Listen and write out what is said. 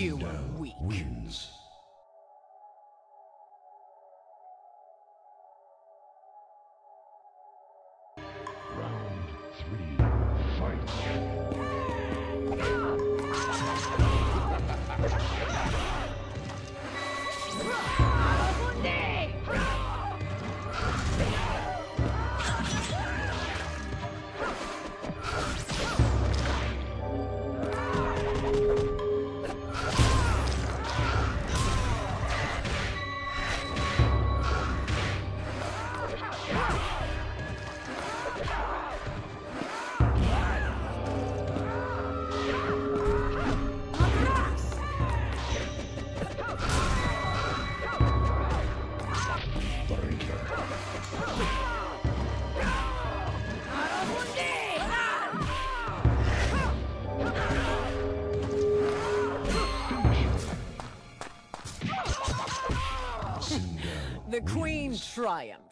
You are weak. wins. Round three, fight. The queen wins. triumphs.